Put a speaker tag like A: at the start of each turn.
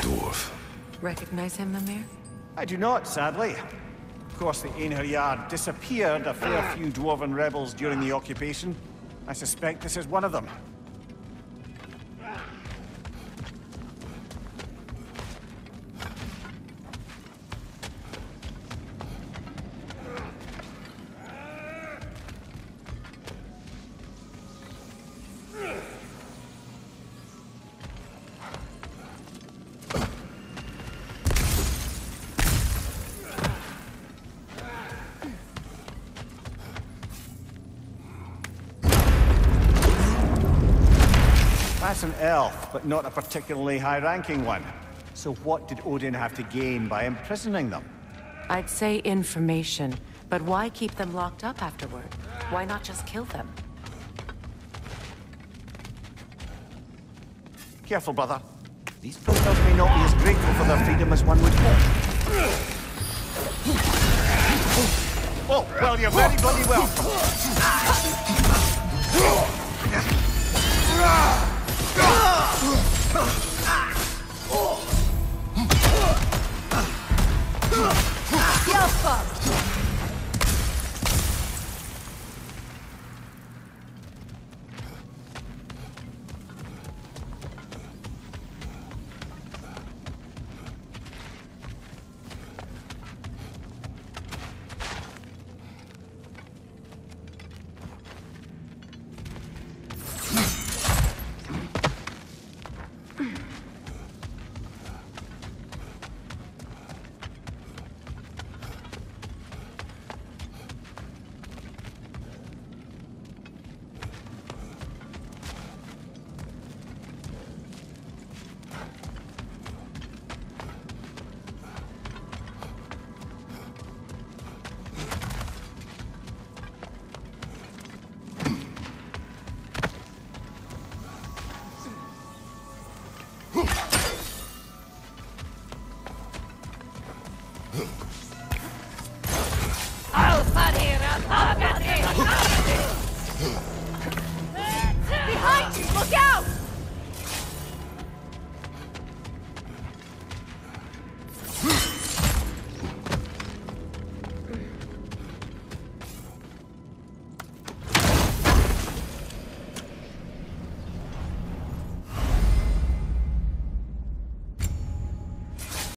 A: Dwarf. Recognize him, the mayor?
B: I do not, sadly. Of course, the Einherjar disappeared a fair few dwarven rebels during the occupation. I suspect this is one of them. That's an elf, but not a particularly high-ranking one. So what did Odin have to gain by imprisoning them?
A: I'd say information, but why keep them locked up afterward? Why not just kill them?
B: Careful, brother. These prisoners may not be as grateful for their freedom as one would hope. Oh, well, you're very bloody welcome. Huh.